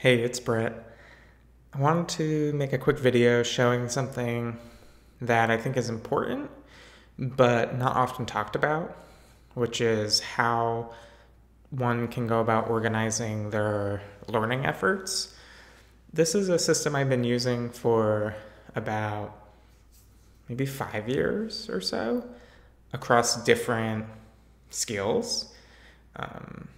Hey, it's Brett. I wanted to make a quick video showing something that I think is important, but not often talked about, which is how one can go about organizing their learning efforts. This is a system I've been using for about maybe five years or so across different skills. Um,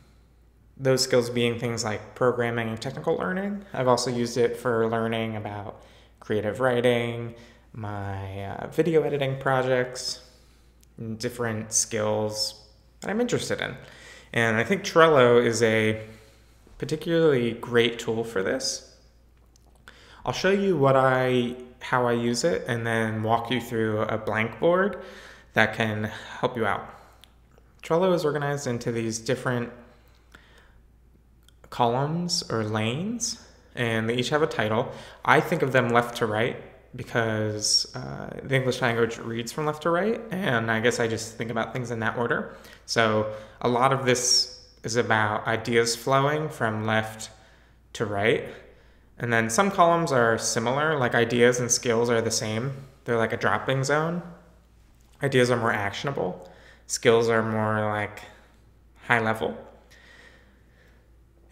those skills being things like programming and technical learning. I've also used it for learning about creative writing, my uh, video editing projects, different skills that I'm interested in. And I think Trello is a particularly great tool for this. I'll show you what I how I use it and then walk you through a blank board that can help you out. Trello is organized into these different columns or lanes, and they each have a title. I think of them left to right because uh, the English language reads from left to right, and I guess I just think about things in that order. So a lot of this is about ideas flowing from left to right. And then some columns are similar, like ideas and skills are the same. They're like a dropping zone. Ideas are more actionable, skills are more like high level.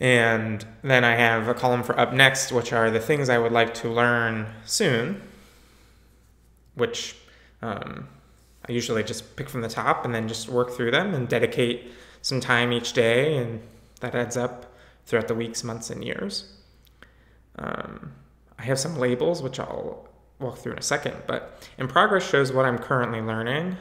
And then I have a column for up next, which are the things I would like to learn soon, which um, I usually just pick from the top and then just work through them and dedicate some time each day. And that adds up throughout the weeks, months, and years. Um, I have some labels, which I'll walk through in a second, but in progress shows what I'm currently learning,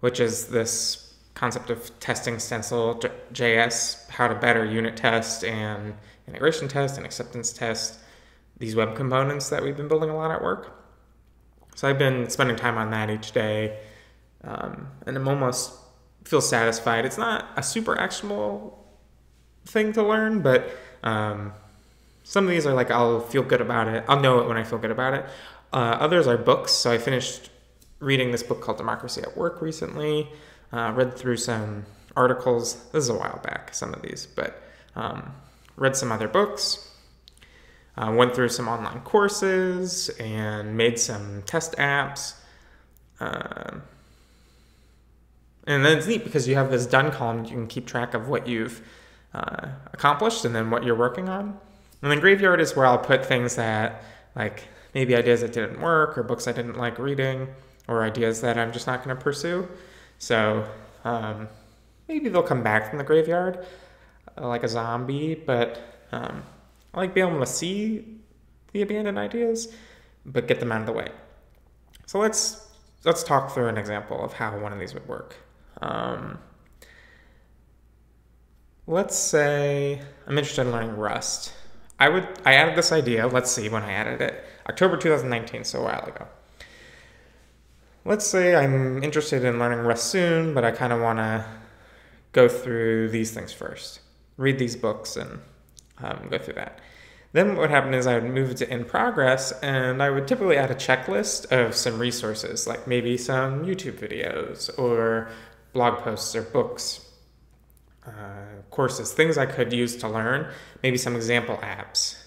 which is this concept of testing stencil JS, how to better unit test and integration test and acceptance test these web components that we've been building a lot at work. So I've been spending time on that each day, um, and I'm almost feel satisfied. It's not a super actionable thing to learn, but um, some of these are like I'll feel good about it. I'll know it when I feel good about it. Uh, others are books. So I finished reading this book called Democracy at Work recently. Uh, read through some articles. This is a while back, some of these, but um, read some other books. Uh, went through some online courses and made some test apps. Uh, and then it's neat because you have this done column. You can keep track of what you've uh, accomplished and then what you're working on. And then graveyard is where I'll put things that, like maybe ideas that didn't work or books I didn't like reading or ideas that I'm just not going to pursue. So um, maybe they'll come back from the graveyard uh, like a zombie, but um, I like being able to see the abandoned ideas, but get them out of the way. So let's let's talk through an example of how one of these would work. Um, let's say I'm interested in learning Rust. I would I added this idea. Let's see when I added it. October 2019, so a while ago let's say I'm interested in learning Rust soon, but I kind of want to go through these things first, read these books and um, go through that. Then what would happen is I would move it to in progress and I would typically add a checklist of some resources, like maybe some YouTube videos or blog posts or books, uh, courses, things I could use to learn, maybe some example apps.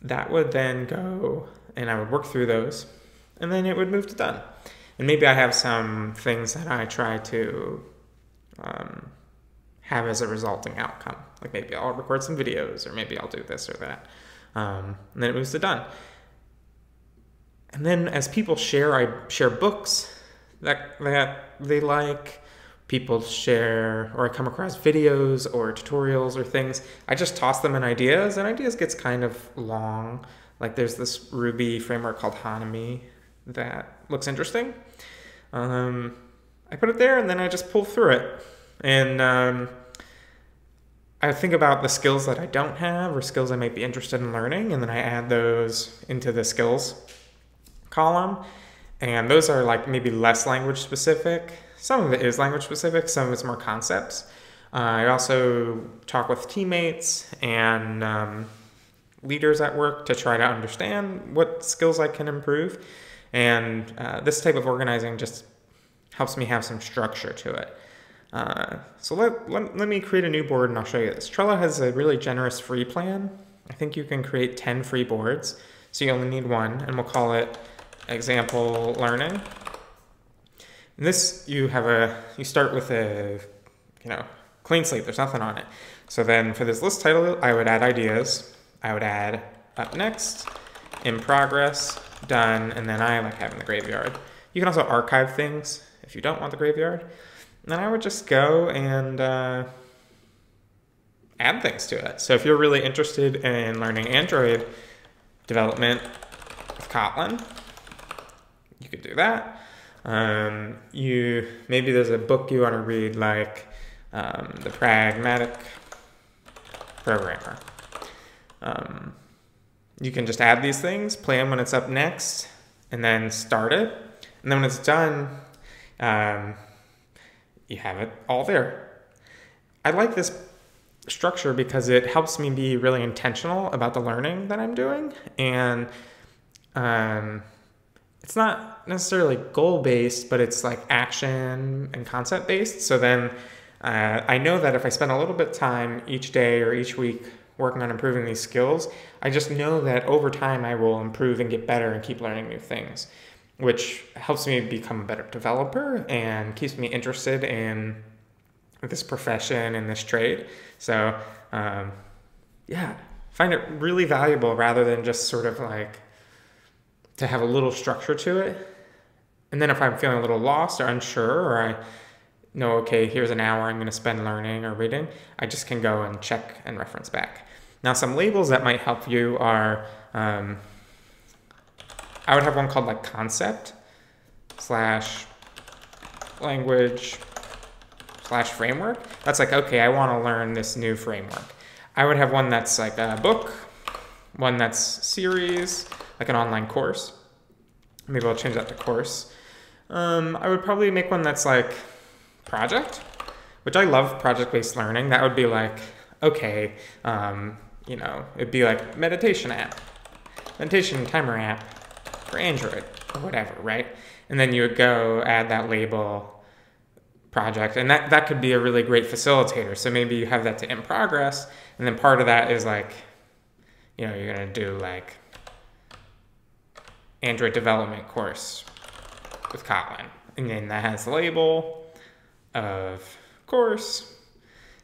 That would then go and I would work through those and then it would move to done. And maybe I have some things that I try to um, have as a resulting outcome. Like maybe I'll record some videos, or maybe I'll do this or that. Um, and then it moves to done. And then as people share, I share books that that they like. People share, or I come across videos or tutorials or things. I just toss them in ideas, and ideas gets kind of long. Like there's this Ruby framework called Hanami that looks interesting. Um, I put it there and then I just pull through it. And um, I think about the skills that I don't have or skills I might be interested in learning, and then I add those into the skills column. And those are like maybe less language specific. Some of it is language specific, some of it's more concepts. Uh, I also talk with teammates and um, leaders at work to try to understand what skills I can improve. And uh, this type of organizing just helps me have some structure to it. Uh, so let, let, let me create a new board and I'll show you this. Trello has a really generous free plan. I think you can create 10 free boards. So you only need one and we'll call it example learning. And this, you have a, you start with a, you know, clean slate. There's nothing on it. So then for this list title, I would add ideas. I would add up next, in progress, done, and then I like having the graveyard. You can also archive things if you don't want the graveyard. And then I would just go and uh, add things to it. So if you're really interested in learning Android development with Kotlin, you could do that. Um, you maybe there's a book you want to read like um, The Pragmatic Programmer. Um, you can just add these things, them when it's up next, and then start it. And then when it's done, um, you have it all there. I like this structure because it helps me be really intentional about the learning that I'm doing. And um, it's not necessarily goal based, but it's like action and concept based. So then uh, I know that if I spend a little bit of time each day or each week working on improving these skills, I just know that over time I will improve and get better and keep learning new things, which helps me become a better developer and keeps me interested in this profession and this trade. So, um, yeah, find it really valuable rather than just sort of like to have a little structure to it. And then if I'm feeling a little lost or unsure, or I know, okay, here's an hour I'm going to spend learning or reading, I just can go and check and reference back. Now, some labels that might help you are um, I would have one called like concept slash language slash framework. That's like, okay, I want to learn this new framework. I would have one that's like a book, one that's series, like an online course. Maybe I'll change that to course. Um, I would probably make one that's like project, which I love project based learning. That would be like, okay, um, you know, it'd be like meditation app, meditation timer app for Android or whatever, right? And then you would go add that label project, and that, that could be a really great facilitator. So maybe you have that to in progress, and then part of that is like, you know, you're gonna do like Android development course with Kotlin, and then that has the label of course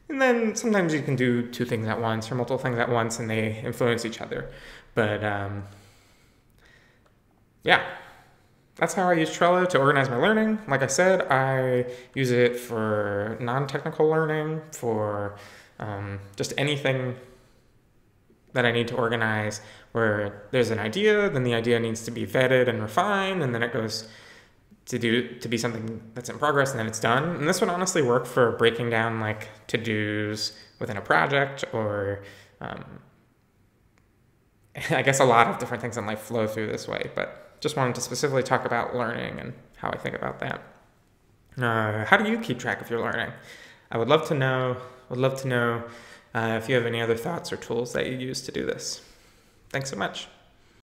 and then sometimes you can do two things at once or multiple things at once and they influence each other. But um, yeah, that's how I use Trello to organize my learning. Like I said, I use it for non technical learning, for um, just anything that I need to organize where there's an idea, then the idea needs to be vetted and refined, and then it goes to do to be something that's in progress and then it's done. And this would honestly work for breaking down like to dos within a project or um, I guess a lot of different things in life flow through this way. But just wanted to specifically talk about learning and how I think about that. Uh, how do you keep track of your learning? I would love to know. Would love to know uh, if you have any other thoughts or tools that you use to do this. Thanks so much.